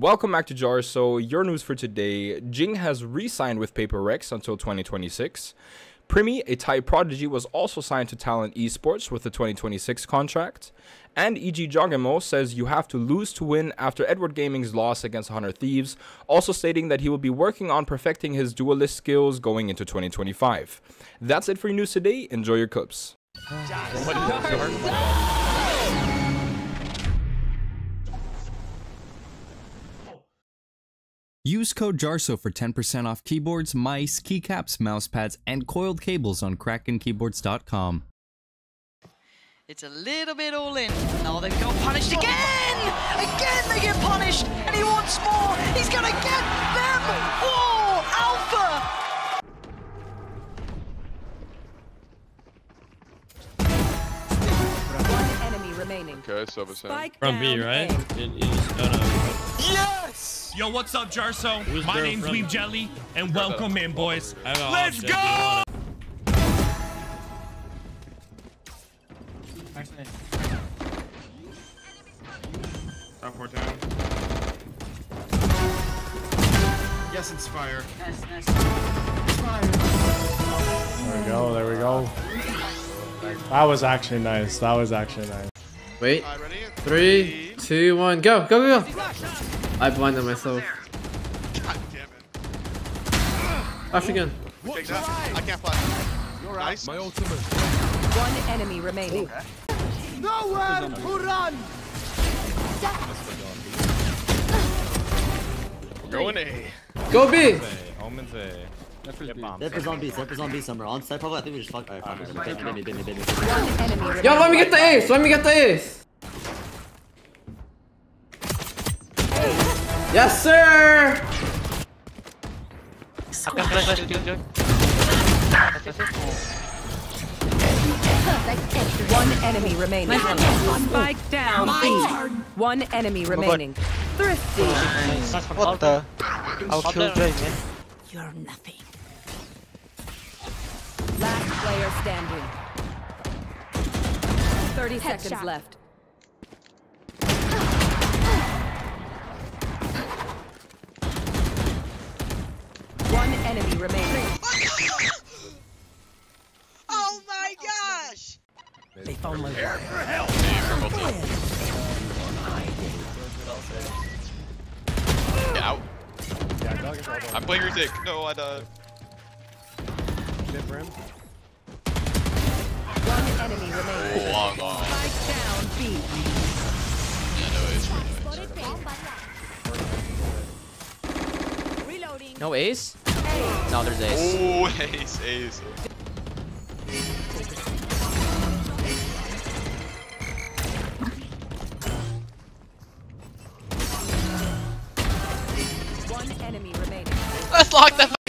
Welcome back to Jar. So, your news for today Jinggg has re signed with Paper Rex until 2026. Primmie, a Thai prodigy, was also signed to Talon Esports with the 2026 contract. And EG Jogamo says you have to lose to win after Edward Gaming's loss against Hunter Thieves, also stating that he will be working on perfecting his duelist skills going into 2025. That's it for your news today. Enjoy your clips. Use code JARSO for 10% off keyboards, mice, keycaps, mousepads, and coiled cables on KrakenKeyboards.com. It's a little bit all in. Oh, they've got punished again! Again they get punished! And he wants more! He's gonna get them! Whoa! Remaining. Okay, so was saying. Spike From B, right? A. It is, oh no. Yes! Yo, what's up, Jarso? Who's My name's from? Weeb Jelly, and welcome in, boys. I have a Let's go! Top four down. Yes, it's fire. There we go, there we go. That was actually nice. That was actually nice. Wait. Alright, ready? Three, two, one, go, go, go, go. I blinded myself. God damn it. Flash again. I can't flash. You're nice. My ultimate. One enemy remaining. Nowhere to run. Going A. Go B. Zephyr zombie, Zephyr zombie somewhere. On site probably, I think we just fuck. Alright, fine. Bit me, bit me, bit me, bit me. One enemy remaining. Yo, let me get the ace. Let me get the ace. Yes, sir. One enemy remaining. Spike down One enemy oh remaining. Thrifty. What the? I'll kill Jay, man. You're nothing. Last player standing. 30 seconds left. One enemy remaining. Oh my gosh! They found my Out. I'm playing your dick. No, I died. One enemy remaining. Long, oh, long. Spike down B. Yeah, no, it's really nice. No ace? No, there's ace. Oh, ace, ace. One enemy remaining. Let's lock the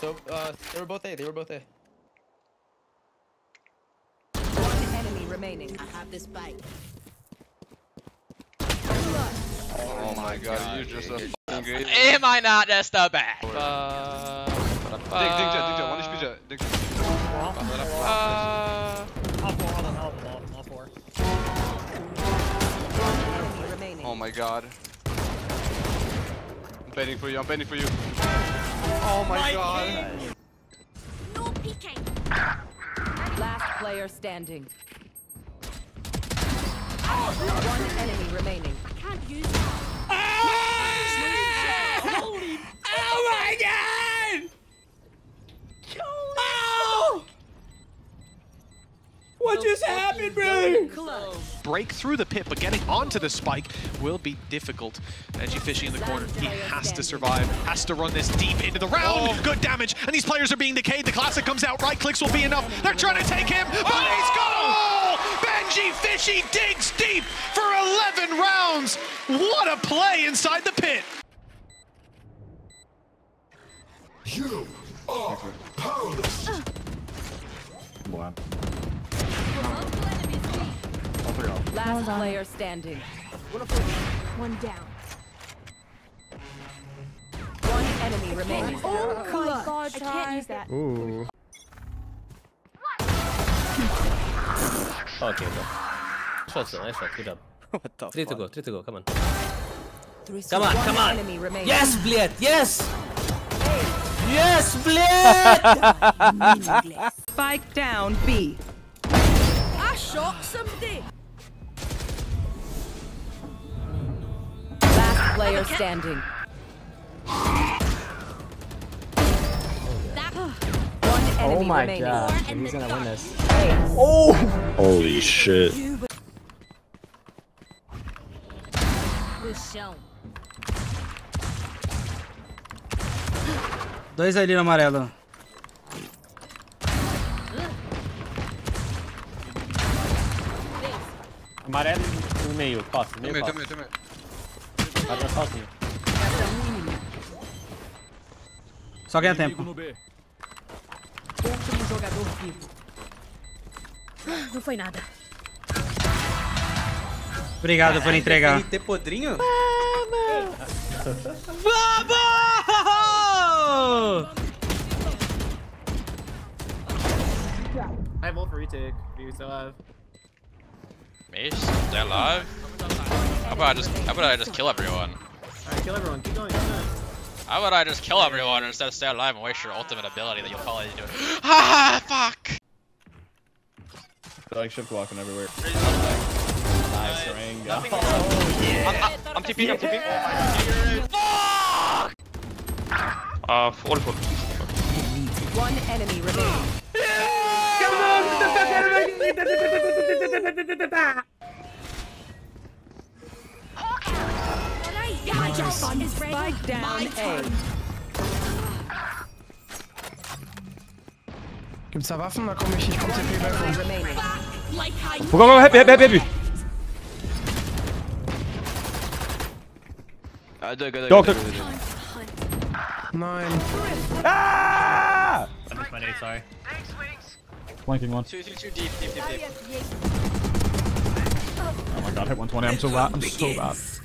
So, uh, they were both A. They were both A. One enemy remaining. I have this bike. Oh my god, you're just a fucking good. Am I not just a bad? Uh, Dig, dig, jet, dig, jet. One HP jet. Dig, jet. uh, One enemy remaining. Oh my god. I'm betting for you, I'm betting for you. Oh, oh, ah! oh my god. No PK. Last player standing. One enemy remaining. What just happened, bro? Break through the pit, but getting onto the spike will be difficult. Edgy Fishy in the corner. He has to survive, has to run this deep into the round. Oh. Good damage, and these players are being decayed. The classic comes out, right clicks will be enough. They're trying to take him, but oh. he's gone! BenjyFishy digs deep for 11 rounds. What a play inside the pit. Last player standing. One down. One enemy oh remaining. Oh my god, I can't use that. Ooh. Okay, bro. Nice shot, sir. Nice shot. Good job. What the Three to go. Three to go. Come on. Three Come on, come on. Yes, Bliet. Yes. Yes, Bliet. Spike down B. I shot somebody. Last player standing. Oh my remaining. god. He's gonna win this. Oh! Holy shit. Dois ali no amarelo. Amarelo no meio. Costa. Meio Também, também, também. Pra sozinho. Só ganha tempo. Último jogador vivo. Não foi nada. Obrigado por entregar. Ter podrinho? Vamos! I have ult for retake. Do you still have? Mace, alive. How about I just how about I just kill everyone? Alright, kill everyone. Keep going. Keep going. How about I just kill everyone instead of stay alive and waste your ultimate ability that you'll probably do? Ah, fuck! Like shift walking everywhere. Nice ring. I'm, I'm, I'm TP, I'm TP. Fuck! Uh, all full. One enemy remaining. Spike down A. Gibt's da Waffen? Da komme ich, ich komme TP bei Enemy remaining. Go, go, go, happy, happy, happy, happy. Go, go. Nein. Ah! I missed my nade, sorry. Flanking one. Two, two, two deep, deep, deep, deep. Oh my god, hit 120. I'm so bad. I'm so bad.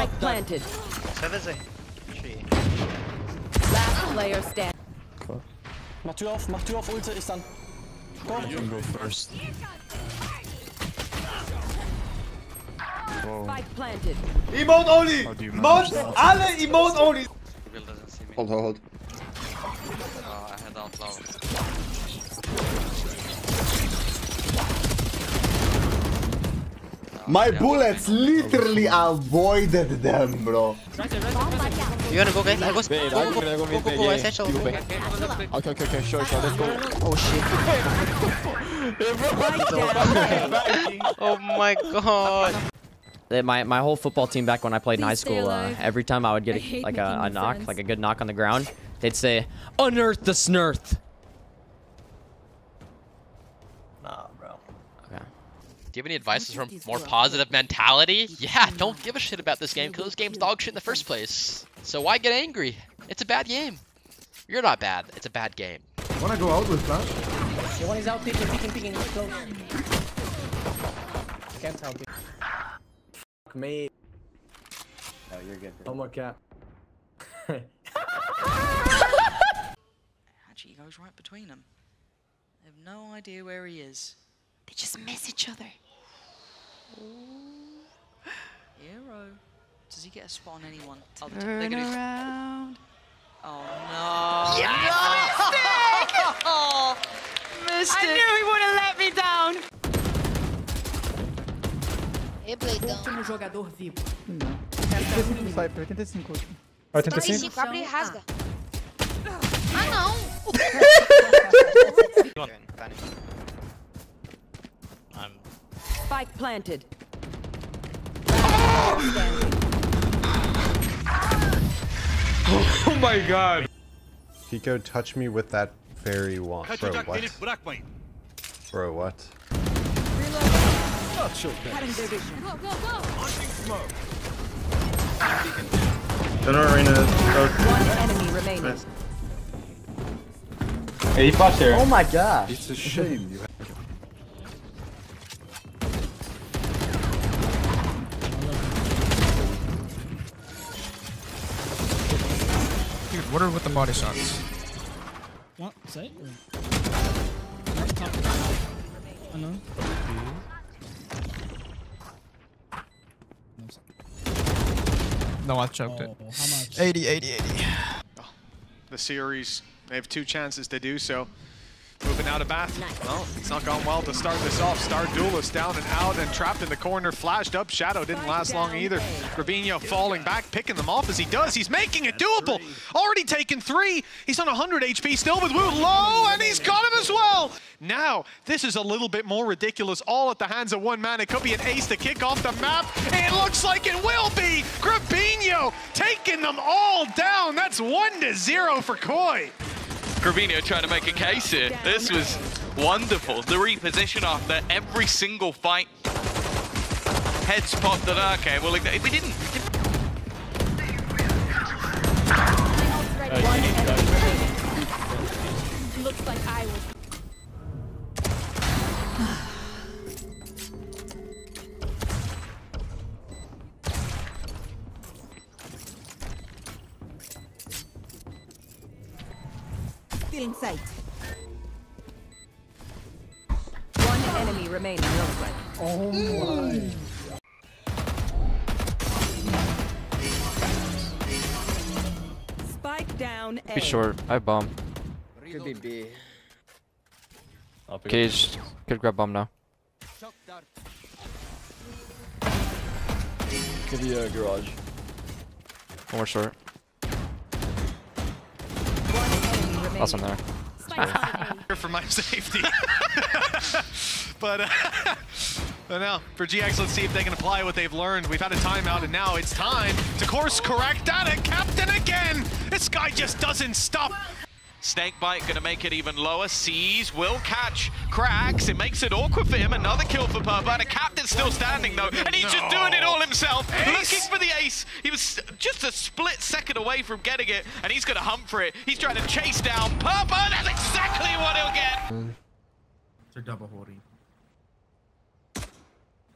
Spike planted. So there's a tree. Last player standing. Mach Tür auf, mach Tür auf, Ulte, ich dann. Go. You can go first. Spike planted. Emote only! How do you Emote! manage that? Alle Emote only! Will doesn't see me. Hold, hold, My bullets literally avoided them, bro. You wanna go, guys? I go, Wait, go, I'm go, gonna go, go go, mid, go, yeah, go, yeah. essential. You go back. Okay, okay, okay, sure, sure, let's go. Oh shit. oh my god. My my whole football team back when I played in high school, uh, every time I would get I a, hate like a, a knock, like a good knock on the ground, they'd say, "Unearth the snurth." Nah, bro. Okay. Do you have any advice for more positive mentality? Yeah, don't give a shit about this game because this game's dog shit in the first place. So why get angry? It's a bad game. You're not bad. It's a bad game. Wanna go out with flash? Yeah, one is out peeking, peeking, peeking. Go. Can't tell. Fuck me. No, you're good. One more cap. Actually, he goes right between them. They have no idea where he is. They just miss each other. Hero. Does he get a spot on anyone? Oh, Turn they're gonna- around. Oh no! Yes! Oh, missed I it. knew he wouldn't let me down. Último jogador vivo. 85 85 85? Abre e rasga. Ah, não! Spike planted. Last. Oh my god! Pico, touch me with that fairy wand. Bro, what? Bro, what? Cutting their vision. Go, go, go! General Arena. One enemy remaining. Hey, he flashed there. Oh my god. It's a shame What are with the body shots? What? Say? I know. No, I choked it. Oh, how much? 80, 80, 80. The series, they have two chances to do so. Moving out of Bath. Well, it's not gone well to start this off. Star Duelist down and out and trapped in the corner. Flashed up. Shadow didn't last long either. Gravino falling back, picking them off as he does. He's making it doable. Already taken three. He's on 100 HP still with Woot low, and he's got him as well. Now, this is a little bit more ridiculous. All at the hands of one man. It could be an ace to kick off the map. It looks like it will be. Gravino taking them all down. That's one to zero for Koi. Gravino trying to make a case here. This was wonderful. The reposition after every single fight. Heads popped that, okay, well, we didn't. We didn't. Looks Still in sight. One enemy remaining. Oh my. Spike down A. Be short. I bomb. Could be B. Cage. Could grab bomb now. Could be a garage. One more short. Remaining. Last one there. For my safety. but, uh, but now, for GX, let's see if they can apply what they've learned. We've had a timeout, and now it's time to course correct that. And Captain again! This guy just doesn't stop. Snakebite gonna make it even lower. Sees, will catch, cracks. It makes it awkward for him. Another kill for Purple. And a captain's still standing though. And he's just doing it all himself. Ace? Looking for the ace. He was just a split second away from getting it. And he's gonna hunt for it. He's trying to chase down Purple. That's exactly what he'll get. They're double holding.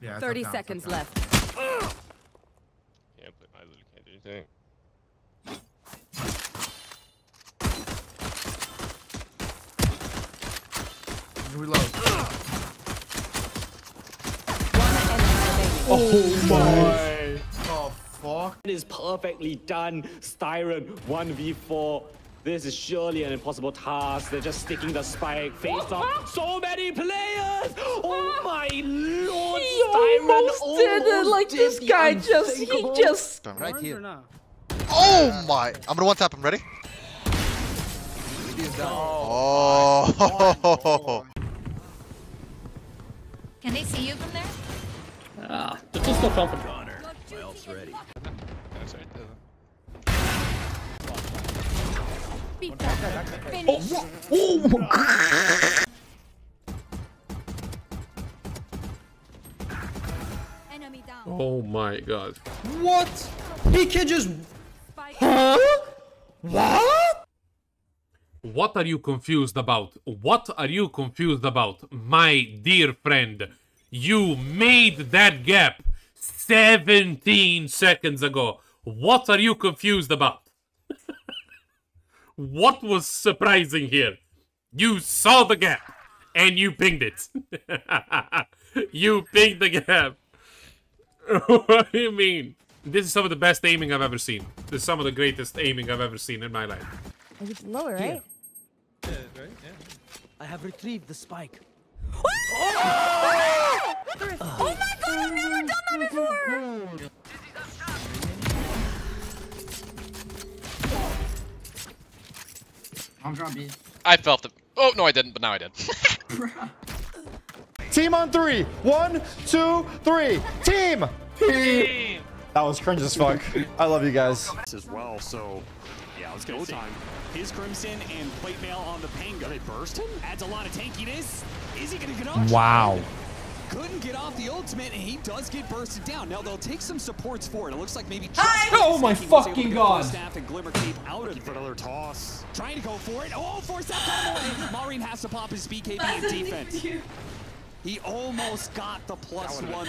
Yeah. 30 up down, it's up seconds left. Can't play. I literally can't do anything. Reload. Oh my. Oh fuck. It is perfectly done. Styron 1v4. This is surely an impossible task. They're just sticking the spike face off. So many players! Oh my lord! He Styron almost did it, like, did this guy just- he unthinkable. just- Right here. Oh my! I'm gonna one tap him. Ready? Oh. Can this is still comfortable. My ult's ready. Beat that. Finish. Oh my god. Oh my god. What? He can just. Huh? What? What are you confused about? What are you confused about, my dear friend? You made that gap 17 seconds ago. What are you confused about? what was surprising here? You saw the gap and you pinged it. you pinged the gap. what do you mean? This is some of the best aiming I've ever seen. This is some of the greatest aiming I've ever seen in my life. It's lower, right? Yeah, right? Yeah. I have retrieved the spike. Oh my god, I've never done that before! I'm trying B. I felt it. Oh, no, I didn't, but now I did. Team on three. One, two, three. Team. Team. That was cringe as fuck. I love you guys. as well, so yeah, let's go time. His Crimson and plate mail on the Pango. They burst him? Adds a lot of tankiness. Is he gonna get off? Wow. Couldn't get off the ultimate, and he does get bursted down. Now they'll take some supports for it. It looks like maybe. Oh my fucking God. Staff and Glimmer Cape out of for another toss. Trying to go for it. Oh, force that away. Maureen has to pop his BKB in defense. He almost got the plus one.